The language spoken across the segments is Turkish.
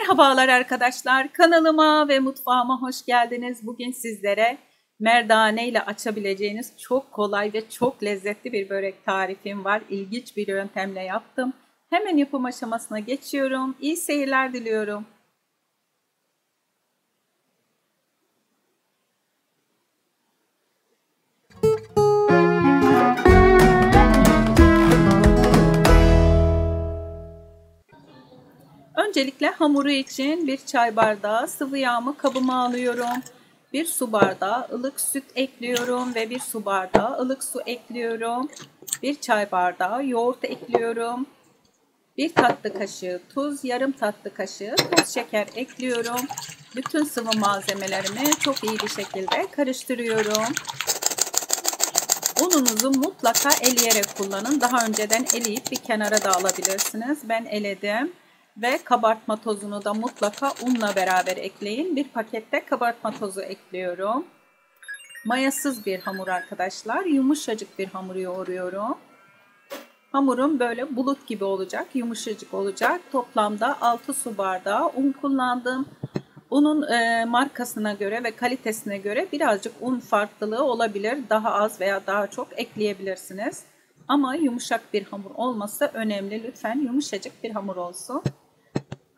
Merhabalar arkadaşlar. Kanalıma ve mutfağıma hoş geldiniz. Bugün sizlere merdane ile açabileceğiniz çok kolay ve çok lezzetli bir börek tarifim var. İlginç bir yöntemle yaptım. Hemen yapım aşamasına geçiyorum. İyi seyirler diliyorum. Öncelikle hamuru için bir çay bardağı sıvı yağımı kabıma alıyorum. Bir su bardağı ılık süt ekliyorum ve bir su bardağı ılık su ekliyorum. Bir çay bardağı yoğurt ekliyorum. Bir tatlı kaşığı tuz, yarım tatlı kaşığı toz şeker ekliyorum. Bütün sıvı malzemelerimi çok iyi bir şekilde karıştırıyorum. Ununuzu mutlaka eleyerek kullanın. Daha önceden eleyip bir kenara da alabilirsiniz. Ben eledim ve kabartma tozunu da mutlaka unla beraber ekleyin. Bir pakette kabartma tozu ekliyorum. Mayasız bir hamur arkadaşlar. Yumuşacık bir hamur yoğuruyorum. Hamurum böyle bulut gibi olacak, yumuşacık olacak. Toplamda 6 su bardağı un kullandım. Unun e, markasına göre ve kalitesine göre birazcık un farklılığı olabilir. Daha az veya daha çok ekleyebilirsiniz. Ama yumuşak bir hamur olması önemli. Lütfen yumuşacık bir hamur olsun.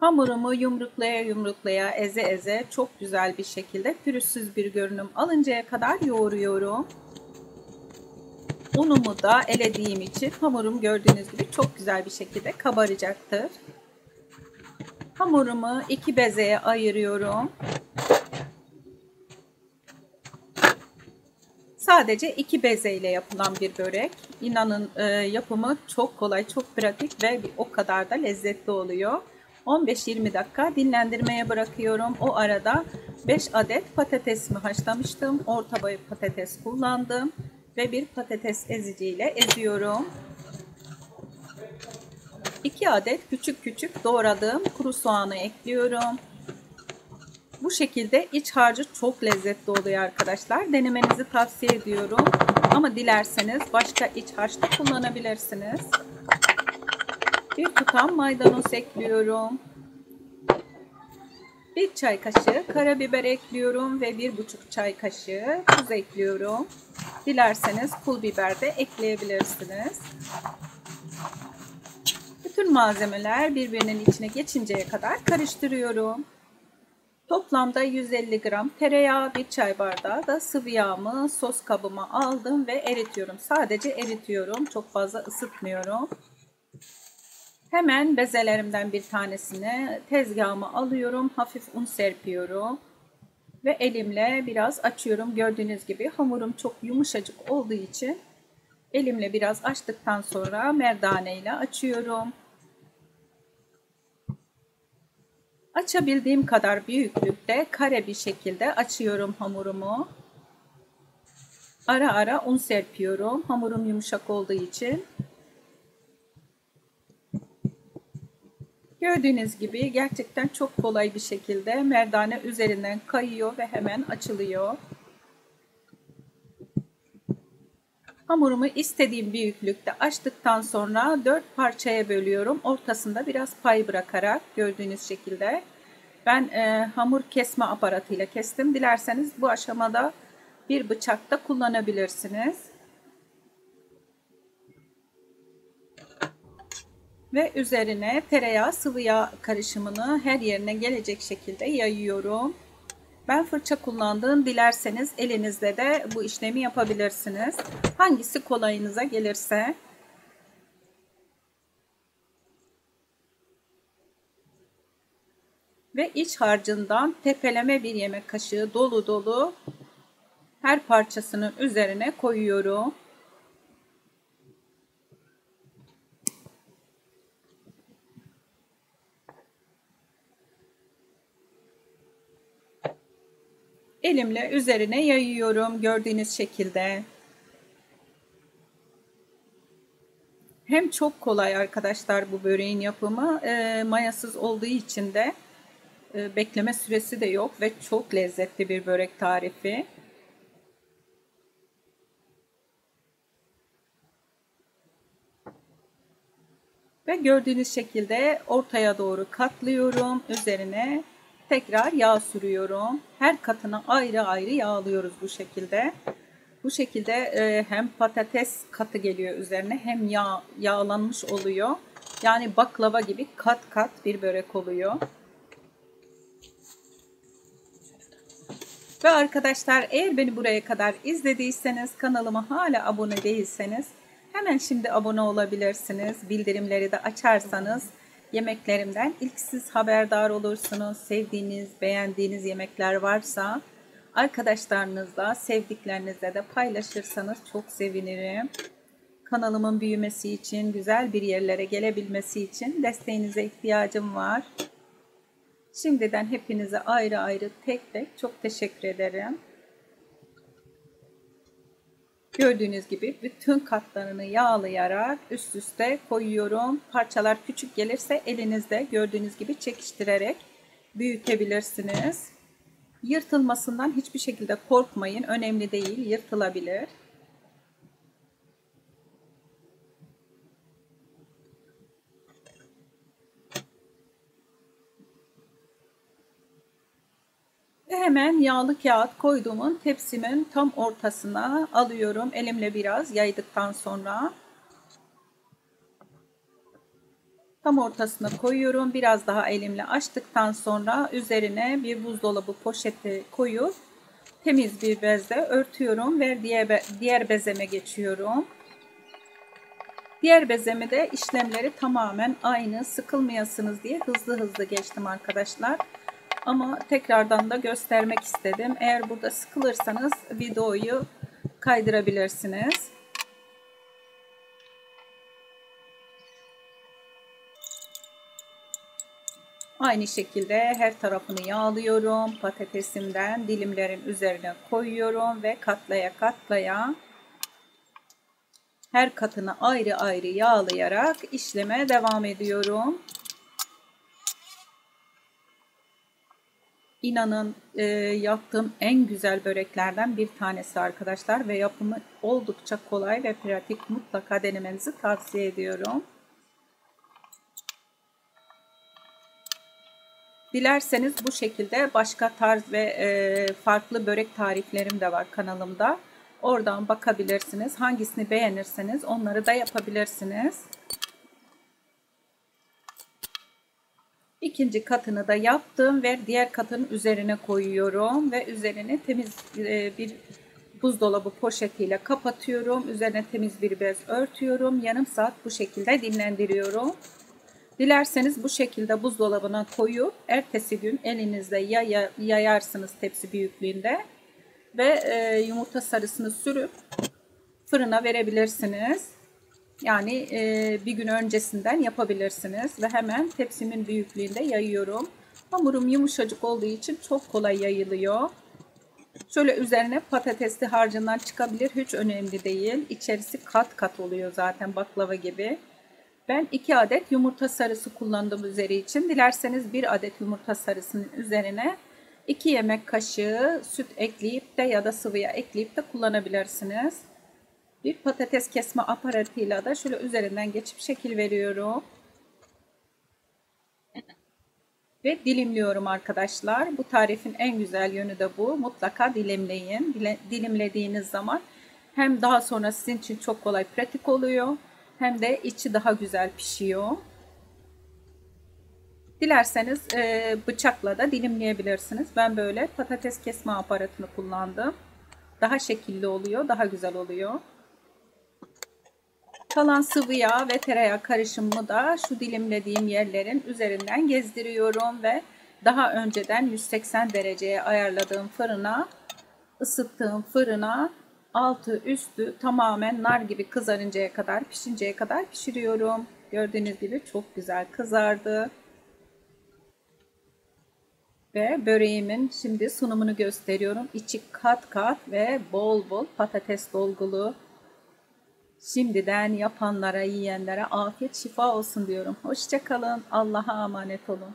Hamurumu yumruklaya yumruklaya eze eze çok güzel bir şekilde pürüzsüz bir görünüm alıncaya kadar yoğuruyorum. Unumu da elediğim için hamurum gördüğünüz gibi çok güzel bir şekilde kabaracaktır. Hamurumu iki bezeye ayırıyorum. Sadece iki bezeyle yapılan bir börek. İnanın e, yapımı çok kolay, çok pratik ve o kadar da lezzetli oluyor. 15-20 dakika dinlendirmeye bırakıyorum. O arada 5 adet patatesimi haşlamıştım. Orta boy patates kullandım ve bir patates eziciyle eziyorum. 2 adet küçük küçük doğradığım kuru soğanı ekliyorum. Bu şekilde iç harcı çok lezzetli oluyor arkadaşlar. Denemenizi tavsiye ediyorum. Ama dilerseniz başka iç harç da kullanabilirsiniz. Bir tutam maydanoz ekliyorum. Bir çay kaşığı karabiber ekliyorum ve bir buçuk çay kaşığı tuz ekliyorum. Dilerseniz pul biber de ekleyebilirsiniz. Bütün malzemeler birbirinin içine geçinceye kadar karıştırıyorum. Toplamda 150 gram tereyağı, bir çay bardağı da sıvı yağımı sos kabıma aldım ve eritiyorum. Sadece eritiyorum. Çok fazla ısıtmıyorum. Hemen bezelerimden bir tanesini tezgahıma alıyorum. Hafif un serpiyorum. Ve elimle biraz açıyorum. Gördüğünüz gibi hamurum çok yumuşacık olduğu için elimle biraz açtıktan sonra merdane ile açıyorum. Açabildiğim kadar büyüklükte kare bir şekilde açıyorum hamurumu. Ara ara un serpiyorum. Hamurum yumuşak olduğu için. Gördüğünüz gibi gerçekten çok kolay bir şekilde merdane üzerinden kayıyor ve hemen açılıyor. Hamurumu istediğim büyüklükte açtıktan sonra 4 parçaya bölüyorum. Ortasında biraz pay bırakarak gördüğünüz şekilde. Ben e, hamur kesme aparatıyla kestim. Dilerseniz bu aşamada bir bıçak da kullanabilirsiniz. Ve üzerine tereyağı sıvı yağ karışımını her yerine gelecek şekilde yayıyorum. Ben fırça kullandığım dilerseniz elinizde de bu işlemi yapabilirsiniz. Hangisi kolayınıza gelirse. Ve iç harcından tepeleme bir yemek kaşığı dolu dolu her parçasının üzerine koyuyorum. Elimle üzerine yayıyorum gördüğünüz şekilde. Hem çok kolay arkadaşlar bu böreğin yapımı e, mayasız olduğu için de e, bekleme süresi de yok ve çok lezzetli bir börek tarifi. Ve gördüğünüz şekilde ortaya doğru katlıyorum. Üzerine tekrar yağ sürüyorum. Her katına ayrı ayrı yağlıyoruz bu şekilde. Bu şekilde e, hem patates katı geliyor üzerine hem yağ yağlanmış oluyor. Yani baklava gibi kat kat bir börek oluyor. Ve arkadaşlar eğer beni buraya kadar izlediyseniz kanalıma hala abone değilseniz hemen şimdi abone olabilirsiniz. Bildirimleri de açarsanız yemeklerimden ilk siz haberdar olursunuz. Sevdiğiniz, beğendiğiniz yemekler varsa arkadaşlarınızla, sevdiklerinizle de paylaşırsanız çok sevinirim. Kanalımın büyümesi için, güzel bir yerlere gelebilmesi için desteğinize ihtiyacım var. Şimdiden hepinize ayrı ayrı tek tek çok teşekkür ederim. Gördüğünüz gibi bütün katlarını yağlayarak üst üste koyuyorum. Parçalar küçük gelirse elinizde gördüğünüz gibi çekiştirerek büyütebilirsiniz. Yırtılmasından hiçbir şekilde korkmayın. Önemli değil, yırtılabilir. Hemen yağlı kağıt koyduğumun tepsimin tam ortasına alıyorum. Elimle biraz yaydıktan sonra. Tam ortasına koyuyorum. Biraz daha elimle açtıktan sonra üzerine bir buzdolabı poşeti koyup temiz bir bezle örtüyorum ve diğer, diğer bezeme geçiyorum. Diğer bezeme de işlemleri tamamen aynı sıkılmayasınız diye hızlı hızlı geçtim arkadaşlar. Ama tekrardan da göstermek istedim. Eğer burada sıkılırsanız videoyu kaydırabilirsiniz. Aynı şekilde her tarafını yağlıyorum. Patatesimden dilimlerin üzerine koyuyorum ve katlaya katlaya her katını ayrı ayrı yağlayarak işleme devam ediyorum. İnanın e, yaptığım en güzel böreklerden bir tanesi arkadaşlar ve yapımı oldukça kolay ve pratik mutlaka denemenizi tavsiye ediyorum. Dilerseniz bu şekilde başka tarz ve e, farklı börek tariflerim de var kanalımda. Oradan bakabilirsiniz. Hangisini beğenirseniz onları da yapabilirsiniz. İkinci katını da yaptım ve diğer katın üzerine koyuyorum ve üzerine temiz e, bir buzdolabı poşetiyle kapatıyorum. Üzerine temiz bir bez örtüyorum. Yarım saat bu şekilde dinlendiriyorum. Dilerseniz bu şekilde buzdolabına koyup ertesi gün elinizle yaya, yayarsınız tepsi büyüklüğünde ve e, yumurta sarısını sürüp fırına verebilirsiniz. Yani e, bir gün öncesinden yapabilirsiniz ve hemen tepsimin büyüklüğünde yayıyorum. Hamurum yumuşacık olduğu için çok kolay yayılıyor. Şöyle üzerine patatesli harcından çıkabilir hiç önemli değil. İçerisi kat kat oluyor zaten baklava gibi. Ben 2 adet yumurta sarısı kullandım üzeri için. Dilerseniz 1 adet yumurta sarısının üzerine 2 yemek kaşığı süt ekleyip de ya da sıvıya ekleyip de kullanabilirsiniz. Bir patates kesme aparatıyla da şöyle üzerinden geçip şekil veriyorum. Ve dilimliyorum arkadaşlar. Bu tarifin en güzel yönü de bu. Mutlaka dilimleyin. Dilimlediğiniz zaman hem daha sonra sizin için çok kolay pratik oluyor. Hem de içi daha güzel pişiyor. Dilerseniz e, bıçakla da dilimleyebilirsiniz. Ben böyle patates kesme aparatını kullandım. Daha şekilli oluyor, daha güzel oluyor. Kalan sıvı yağ ve tereyağı karışımımı da şu dilimlediğim yerlerin üzerinden gezdiriyorum ve daha önceden 180 dereceye ayarladığım fırına, ısıttığım fırına altı üstü tamamen nar gibi kızarıncaya kadar, pişinceye kadar pişiriyorum. Gördüğünüz gibi çok güzel kızardı. Ve böreğimin şimdi sunumunu gösteriyorum. İçi kat kat ve bol bol patates dolgulu. Şimdiden yapanlara, yiyenlere afiyet şifa olsun diyorum. Hoşçakalın. Allah'a emanet olun.